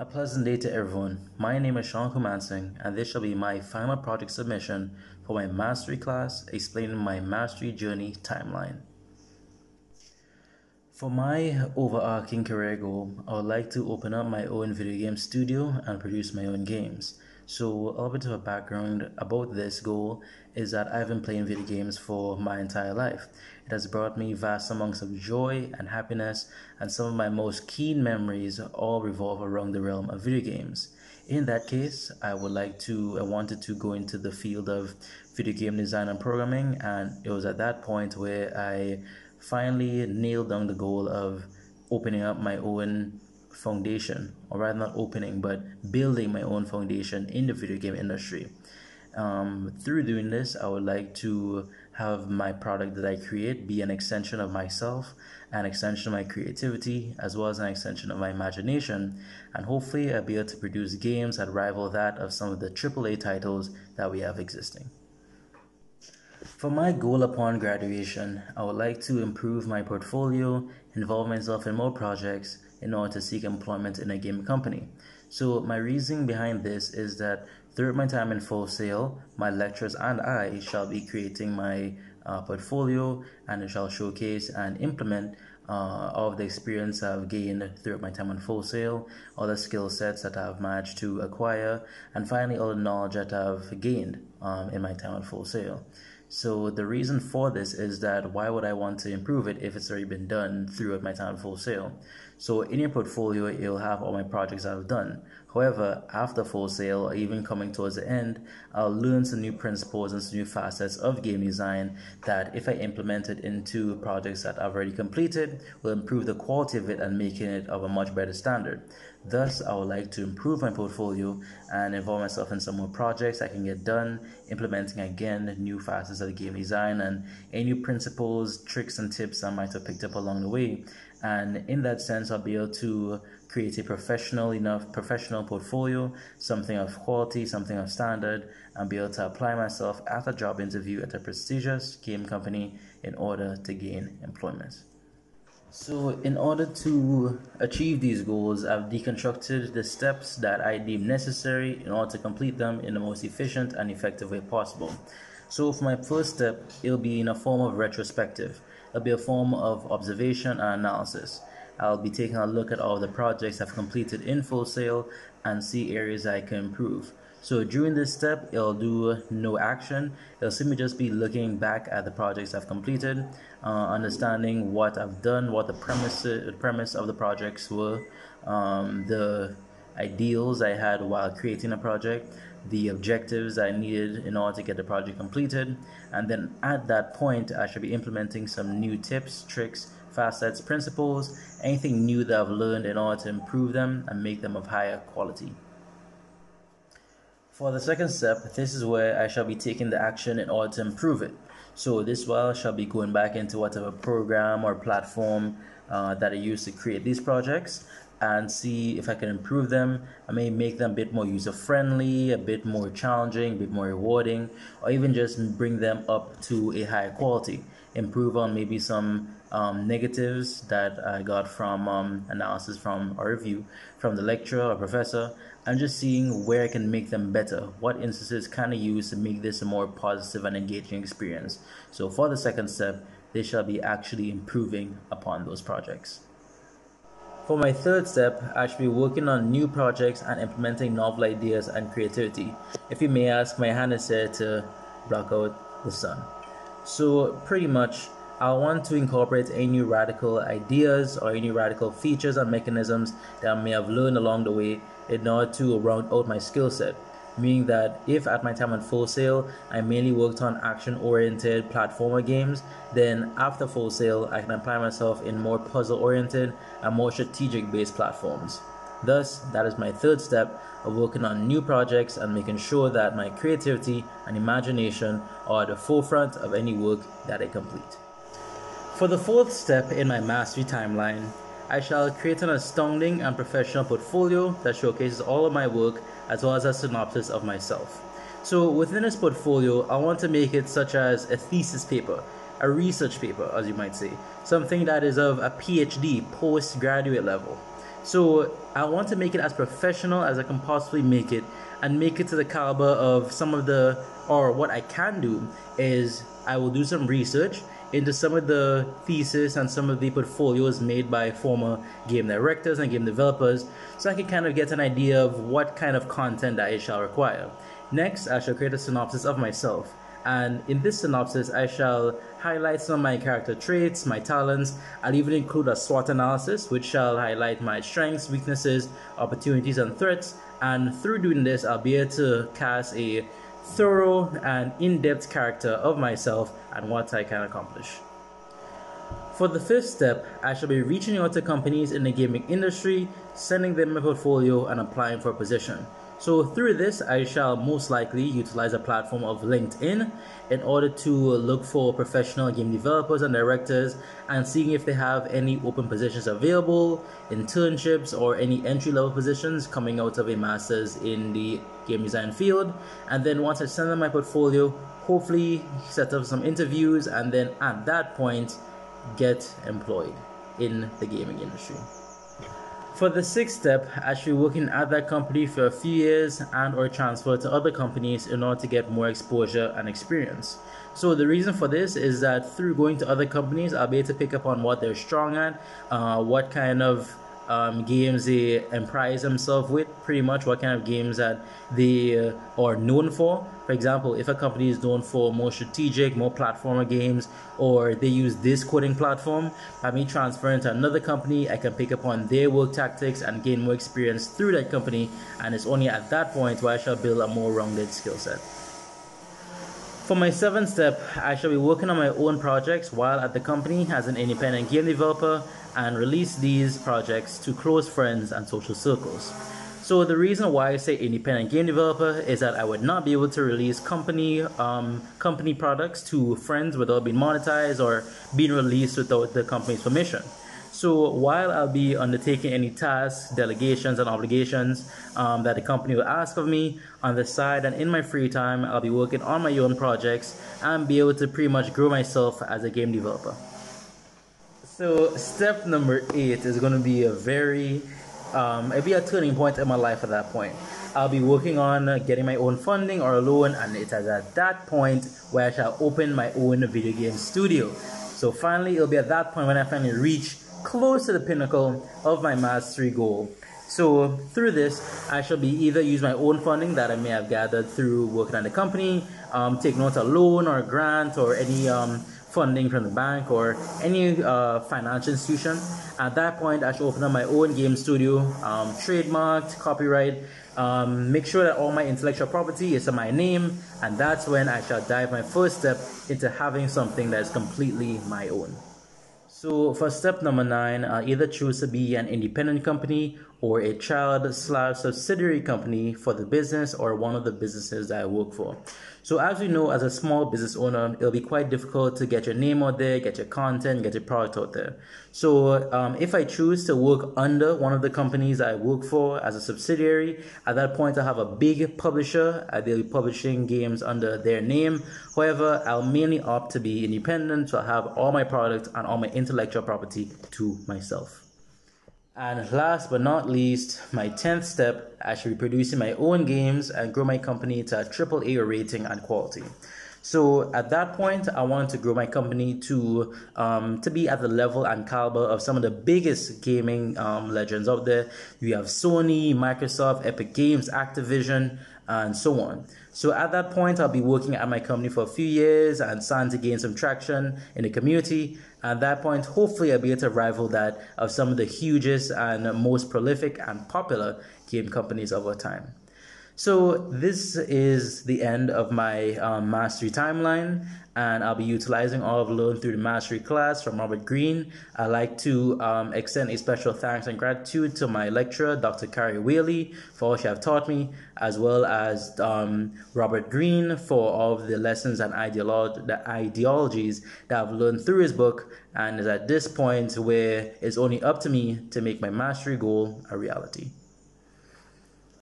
A pleasant day to everyone. My name is Sean Coomansingh, and this shall be my final project submission for my mastery class explaining my mastery journey timeline. For my overarching career goal, I would like to open up my own video game studio and produce my own games. So, a little bit of a background about this goal is that I've been playing video games for my entire life. It has brought me vast amounts of joy and happiness, and some of my most keen memories all revolve around the realm of video games. In that case, I would like to, I wanted to go into the field of video game design and programming, and it was at that point where I finally nailed down the goal of opening up my own foundation, or rather not opening, but building my own foundation in the video game industry. Um, through doing this, I would like to have my product that I create be an extension of myself, an extension of my creativity, as well as an extension of my imagination, and hopefully I'll be able to produce games that rival that of some of the AAA titles that we have existing. For my goal upon graduation, I would like to improve my portfolio, involve myself in more projects, in order to seek employment in a game company. So, my reasoning behind this is that throughout my time in Full Sail, my lecturers and I shall be creating my uh, portfolio and shall showcase and implement uh, all of the experience I've gained throughout my time on Full Sail, all the skill sets that I've managed to acquire, and finally all the knowledge that I've gained um, in my time on Full Sail. So the reason for this is that why would I want to improve it if it's already been done throughout my time full sail? So in your portfolio, you'll have all my projects I've done. However, after Full Sail or even coming towards the end, I'll learn some new principles and some new facets of game design that if I implement it into projects that I've already completed, will improve the quality of it and making it of a much better standard. Thus, I would like to improve my portfolio and involve myself in some more projects I can get done, implementing again new facets of game design and any new principles, tricks, and tips I might have picked up along the way. And in that sense, I'll be able to create a professional enough professional portfolio, something of quality, something of standard, and be able to apply myself at a job interview at a prestigious game company in order to gain employment. So, in order to achieve these goals, I've deconstructed the steps that I deem necessary in order to complete them in the most efficient and effective way possible. So, for my first step, it'll be in a form of retrospective, it'll be a form of observation and analysis. I'll be taking a look at all the projects I've completed in Full Sail and see areas I can improve. So during this step, it'll do no action. It'll simply just be looking back at the projects I've completed, uh, understanding what I've done, what the premise, the premise of the projects were, um, the ideals I had while creating a project, the objectives I needed in order to get the project completed, and then at that point, I should be implementing some new tips, tricks, facets, principles, anything new that I've learned in order to improve them and make them of higher quality. For the second step, this is where I shall be taking the action in order to improve it. So this while shall be going back into whatever program or platform uh, that I use to create these projects and see if I can improve them. I may make them a bit more user friendly, a bit more challenging, a bit more rewarding, or even just bring them up to a higher quality. Improve on maybe some um, negatives that I got from um, analysis from a review from the lecturer or professor. I'm just seeing where I can make them better. What instances can I use to make this a more positive and engaging experience? So for the second step, they shall be actually improving upon those projects. For my third step, I should be working on new projects and implementing novel ideas and creativity. If you may ask, my hand is here to block out the sun. So pretty much I want to incorporate any new radical ideas or any radical features and mechanisms that I may have learned along the way in order to round out my skill set. Meaning that if at my time on Full Sail I mainly worked on action oriented platformer games, then after Full Sail I can apply myself in more puzzle oriented and more strategic based platforms. Thus, that is my third step of working on new projects and making sure that my creativity and imagination are at the forefront of any work that I complete. For the fourth step in my mastery timeline, I shall create an astounding and professional portfolio that showcases all of my work as well as a synopsis of myself. So within this portfolio, I want to make it such as a thesis paper, a research paper, as you might say, something that is of a PhD, postgraduate level. So I want to make it as professional as I can possibly make it and make it to the caliber of some of the, or what I can do is I will do some research into some of the thesis and some of the portfolios made by former game directors and game developers so I can kind of get an idea of what kind of content that I shall require. Next, I shall create a synopsis of myself. And in this synopsis, I shall highlight some of my character traits, my talents. I'll even include a SWOT analysis, which shall highlight my strengths, weaknesses, opportunities, and threats. And through doing this, I'll be able to cast a thorough and in depth character of myself and what I can accomplish. For the fifth step, I shall be reaching out to companies in the gaming industry, sending them my portfolio, and applying for a position. So through this, I shall most likely utilize a platform of LinkedIn in order to look for professional game developers and directors and seeing if they have any open positions available, internships, or any entry level positions coming out of a master's in the game design field. And then once I send them my portfolio, hopefully set up some interviews and then at that point get employed in the gaming industry. For the sixth step, I should be working at that company for a few years and or transfer to other companies in order to get more exposure and experience. So the reason for this is that through going to other companies, I'll be able to pick up on what they're strong at, uh, what kind of um, games they emprise themselves with, pretty much what kind of games that they uh, are known for. For example, if a company is known for more strategic, more platformer games, or they use this coding platform, by me transferring to another company, I can pick up on their work tactics and gain more experience through that company, and it's only at that point where I shall build a more rounded skill set. For my seventh step, I shall be working on my own projects while at the company as an independent game developer and release these projects to close friends and social circles. So the reason why I say independent game developer is that I would not be able to release company um, company products to friends without being monetized or being released without the company's permission. So while I'll be undertaking any tasks, delegations, and obligations um, that the company will ask of me on the side and in my free time, I'll be working on my own projects and be able to pretty much grow myself as a game developer. So step number eight is going to be a very, um, it'll be a turning point in my life at that point. I'll be working on getting my own funding or a loan, and it is at that point where I shall open my own video game studio. So finally, it'll be at that point when I finally reach close to the pinnacle of my mastery goal. So through this, I shall be either use my own funding that I may have gathered through working on the company, um, taking out a loan or a grant or any um, funding from the bank or any uh, financial institution. At that point, I should open up my own game studio, um, trademarked, copyright, um, make sure that all my intellectual property is in my name, and that's when I shall dive my first step into having something that is completely my own. So for step number nine, I either choose to be an independent company or a child slash subsidiary company for the business or one of the businesses that I work for. So as we know, as a small business owner, it'll be quite difficult to get your name out there, get your content, get your product out there. So um, if I choose to work under one of the companies I work for as a subsidiary, at that point I have a big publisher. Uh, they'll be publishing games under their name. However, I'll mainly opt to be independent, so I have all my product and all my intellectual property to myself. And last but not least, my 10th step, I should be producing my own games and grow my company to a triple A rating and quality. So at that point, I wanted to grow my company to um, to be at the level and caliber of some of the biggest gaming um, legends out there. We have Sony, Microsoft, Epic Games, Activision, and so on. So at that point, I'll be working at my company for a few years and starting to gain some traction in the community. At that point, hopefully, I'll be able to rival that of some of the hugest and most prolific and popular game companies of our time. So this is the end of my um, mastery timeline and I'll be utilizing all I've learned through the mastery class from Robert Greene. I'd like to um, extend a special thanks and gratitude to my lecturer, Dr. Carrie Whaley, for all she have taught me, as well as um, Robert Greene for all of the lessons and ideolo- the ideologies that I've learned through his book. And is at this point where it's only up to me to make my mastery goal a reality.